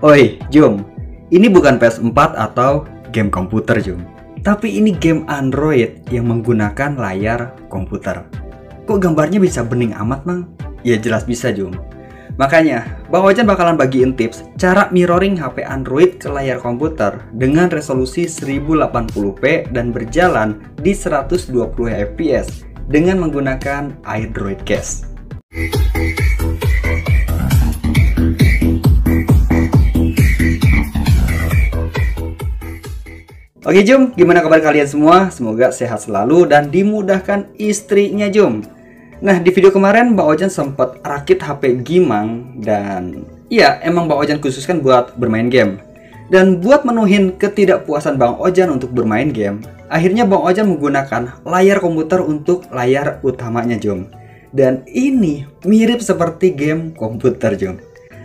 Oi, Jum. Ini bukan PS4 atau game komputer, Jum. Tapi ini game Android yang menggunakan layar komputer. Kok gambarnya bisa bening amat, Mang? Ya jelas bisa, Jum. Makanya, Bang Ojan bakalan bagiin tips cara mirroring HP Android ke layar komputer dengan resolusi 1080p dan berjalan di 120 fps dengan menggunakan iDroid Case. Oke Jum, gimana kabar kalian semua? Semoga sehat selalu dan dimudahkan istrinya Jum. Nah di video kemarin Mbak Ojan sempat rakit HP Gimang dan iya emang Mbak Ojan khususkan buat bermain game. Dan buat menuhin ketidakpuasan Bang Ojan untuk bermain game, akhirnya Bang Ojan menggunakan layar komputer untuk layar utamanya Jum. Dan ini mirip seperti game komputer Jum.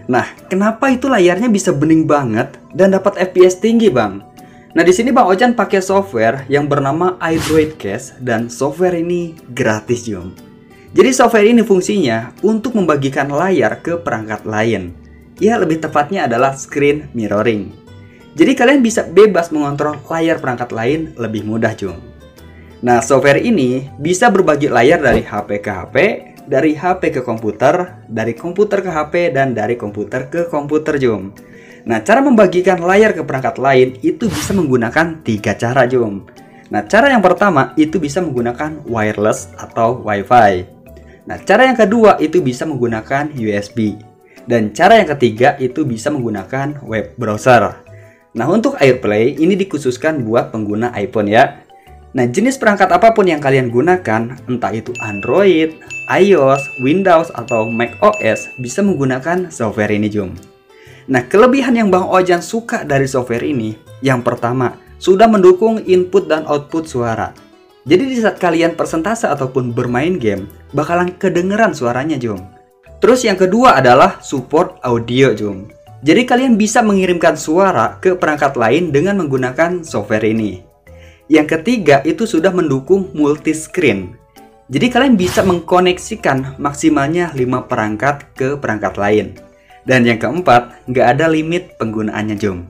Nah, kenapa itu layarnya bisa bening banget dan dapat FPS tinggi Bang? Nah di sini Bang Ojan pakai software yang bernama iDroid Case dan software ini gratis Jom. Jadi software ini fungsinya untuk membagikan layar ke perangkat lain. Ya lebih tepatnya adalah screen mirroring. Jadi kalian bisa bebas mengontrol layar perangkat lain lebih mudah Jom. Nah software ini bisa berbagi layar dari HP ke HP, dari HP ke komputer, dari komputer ke HP, dan dari komputer ke komputer Jom. Nah, cara membagikan layar ke perangkat lain itu bisa menggunakan tiga cara, Jom. Nah, cara yang pertama itu bisa menggunakan wireless atau WiFi. Nah, cara yang kedua itu bisa menggunakan USB. Dan cara yang ketiga itu bisa menggunakan web browser. Nah, untuk AirPlay ini dikhususkan buat pengguna iPhone ya. Nah, jenis perangkat apa pun yang kalian gunakan, entah itu Android, iOS, Windows, atau macOS, bisa menggunakan software ini, Jom. Nah, kelebihan yang Bang Ojan suka dari software ini, yang pertama, sudah mendukung input dan output suara. Jadi di saat kalian persentase ataupun bermain game, bakalan kedengeran suaranya, Jom. Terus yang kedua adalah support audio, Jom. Jadi kalian bisa mengirimkan suara ke perangkat lain dengan menggunakan software ini. Yang ketiga itu sudah mendukung multi screen. Jadi kalian bisa mengkoneksikan maksimalnya 5 perangkat ke perangkat lain. Dan yang keempat, nggak ada limit penggunaannya Jom.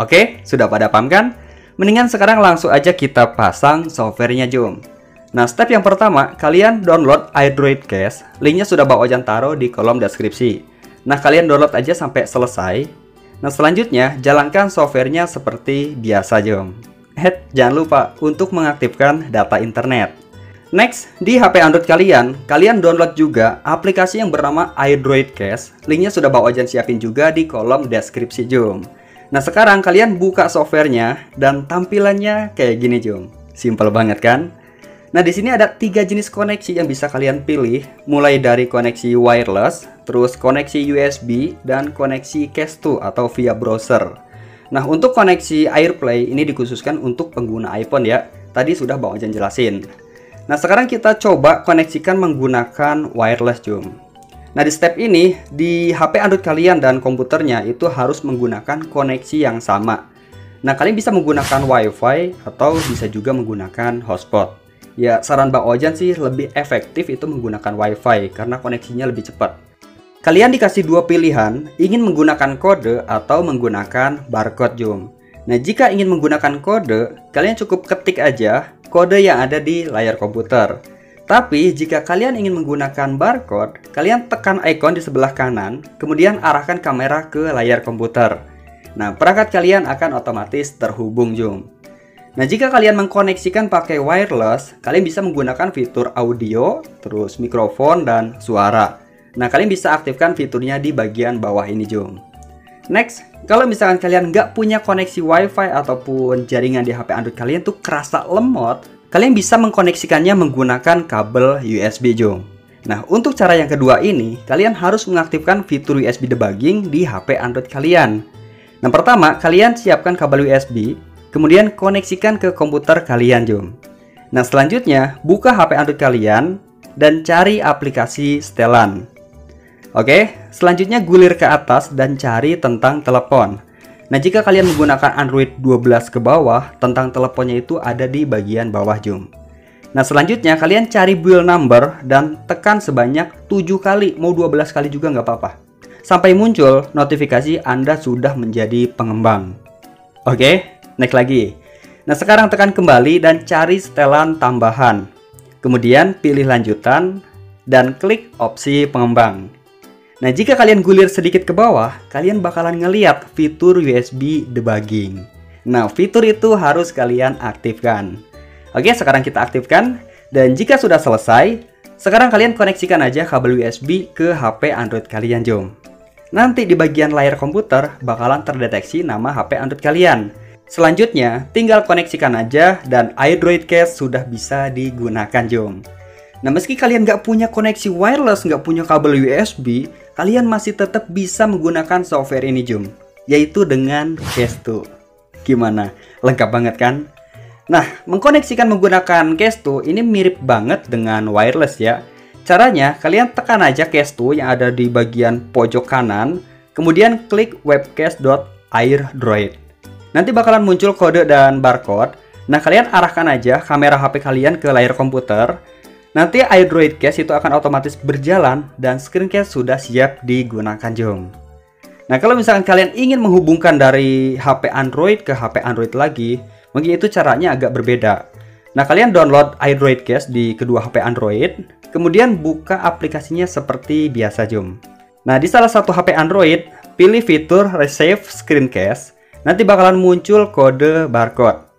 Oke, sudah pada paham kan? Mendingan sekarang langsung aja kita pasang softwarenya Jom. Nah, step yang pertama, kalian download iDroid Case. Linknya sudah bawa Ojan taruh di kolom deskripsi. Nah, kalian download aja sampai selesai. Nah, selanjutnya, jalankan softwarenya seperti biasa Jom. Head, jangan lupa untuk mengaktifkan data internet. Next, di HP Android kalian, kalian download juga aplikasi yang bernama iDroid Case. Linknya sudah bawa Ojan siapin juga di kolom deskripsi Jom. Nah sekarang kalian buka softwarenya dan tampilannya kayak gini Jom. Simple banget kan? Nah di sini ada tiga jenis koneksi yang bisa kalian pilih, mulai dari koneksi wireless, terus koneksi USB, dan koneksi case 2 atau via browser. Nah untuk koneksi AirPlay ini dikhususkan untuk pengguna iPhone ya. Tadi sudah Bang Ojan jelasin. Nah, sekarang kita coba koneksikan menggunakan wireless zoom. Nah, di step ini, di HP Android kalian dan komputernya itu harus menggunakan koneksi yang sama. Nah, kalian bisa menggunakan WiFi atau bisa juga menggunakan hotspot. Ya, saran Bang Ojan sih lebih efektif itu menggunakan WiFi karena koneksinya lebih cepat. Kalian dikasih dua pilihan, ingin menggunakan kode atau menggunakan barcode zoom. Nah, jika ingin menggunakan kode, kalian cukup ketik aja kode yang ada di layar komputer. Tapi jika kalian ingin menggunakan barcode, kalian tekan icon di sebelah kanan, kemudian arahkan kamera ke layar komputer. Nah, perangkat kalian akan otomatis terhubung Zoom. Nah, jika kalian mengkoneksikan pakai wireless, kalian bisa menggunakan fitur audio, terus mikrofon, dan suara. Nah, kalian bisa aktifkan fiturnya di bagian bawah ini Zoom. Next, kalau misalkan kalian nggak punya koneksi WiFi ataupun jaringan di HP Android kalian tuh kerasa lemot, kalian bisa mengkoneksikannya menggunakan kabel USB Jom. Nah, untuk cara yang kedua ini, kalian harus mengaktifkan fitur USB debugging di HP Android kalian. Nah, pertama, kalian siapkan kabel USB, kemudian koneksikan ke komputer kalian Jom. Nah, selanjutnya, buka HP Android kalian dan cari aplikasi Stellan. Oke, selanjutnya gulir ke atas dan cari tentang telepon. Nah, jika kalian menggunakan Android 12 ke bawah, tentang teleponnya itu ada di bagian bawah zoom. Nah, selanjutnya kalian cari build number dan tekan sebanyak 7 kali, mau 12 kali juga nggak apa-apa. sampai muncul notifikasi Anda sudah menjadi pengembang. Oke, next lagi. Nah, sekarang tekan kembali dan cari setelan tambahan. Kemudian pilih lanjutan dan klik opsi pengembang. Nah, jika kalian gulir sedikit ke bawah, kalian bakalan ngeliat fitur USB debugging. Nah, fitur itu harus kalian aktifkan. Oke, sekarang kita aktifkan. Dan jika sudah selesai, sekarang kalian koneksikan aja kabel USB ke HP Android kalian, jom. Nanti di bagian layar komputer bakalan terdeteksi nama HP Android kalian. Selanjutnya, tinggal koneksikan aja dan iDroid Case sudah bisa digunakan, jom. Nah, meski kalian nggak punya koneksi wireless, nggak punya kabel USB, kalian masih tetap bisa menggunakan software ini, Jum. Yaitu dengan Kesto. Gimana? Lengkap banget kan? Nah, mengkoneksikan menggunakan Kesto ini mirip banget dengan wireless ya. Caranya, kalian tekan aja Kesto yang ada di bagian pojok kanan, kemudian klik webcast.airdroid. Nanti bakalan muncul kode dan barcode. Nah, kalian arahkan aja kamera HP kalian ke layar komputer, Nanti iDroid Case itu akan otomatis berjalan dan screencast sudah siap digunakan jom. Nah kalau misalkan kalian ingin menghubungkan dari HP Android ke HP Android lagi, mungkin itu caranya agak berbeda. Nah kalian download iDroid Case di kedua HP Android, kemudian buka aplikasinya seperti biasa jom. Nah di salah satu HP Android, pilih fitur Resave Screencast, nanti bakalan muncul kode barcode.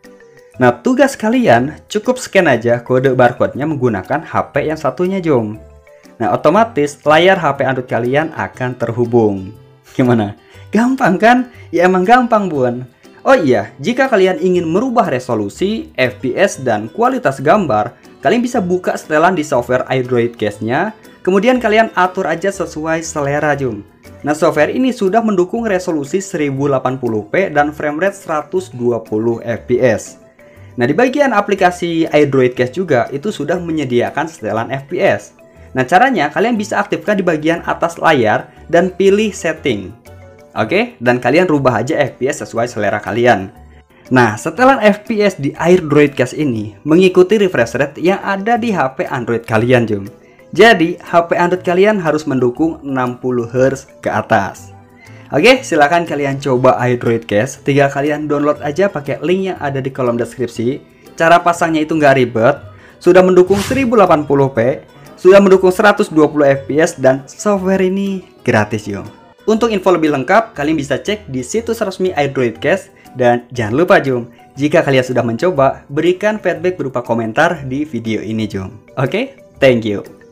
Nah, tugas kalian cukup scan aja kode barcode-nya menggunakan HP yang satunya, Jom. Nah, otomatis layar HP Android kalian akan terhubung. Gimana? Gampang kan? Ya emang gampang, Bun. Oh iya, jika kalian ingin merubah resolusi, FPS, dan kualitas gambar, kalian bisa buka setelan di software iDroid Case-nya, kemudian kalian atur aja sesuai selera, Jom. Nah, software ini sudah mendukung resolusi 1080p dan framerate 120 fps. Nah, di bagian aplikasi iDroid Case juga itu sudah menyediakan setelan FPS. Nah, caranya kalian bisa aktifkan di bagian atas layar dan pilih setting. Oke, dan kalian rubah aja FPS sesuai selera kalian. Nah, setelan FPS di iDroid Case ini mengikuti refresh rate yang ada di HP Android kalian, Jum. Jadi, HP Android kalian harus mendukung 60 Hz ke atas. Oke, silahkan kalian coba iDroid Case. Tinggal kalian download aja pakai link yang ada di kolom deskripsi. Cara pasangnya itu nggak ribet. Sudah mendukung 1080p, sudah mendukung 120 fps dan software ini gratis yo. Untuk info lebih lengkap, kalian bisa cek di situs resmi iDroid Case dan jangan lupa Jum, jika kalian sudah mencoba, berikan feedback berupa komentar di video ini Jum. Oke, thank you.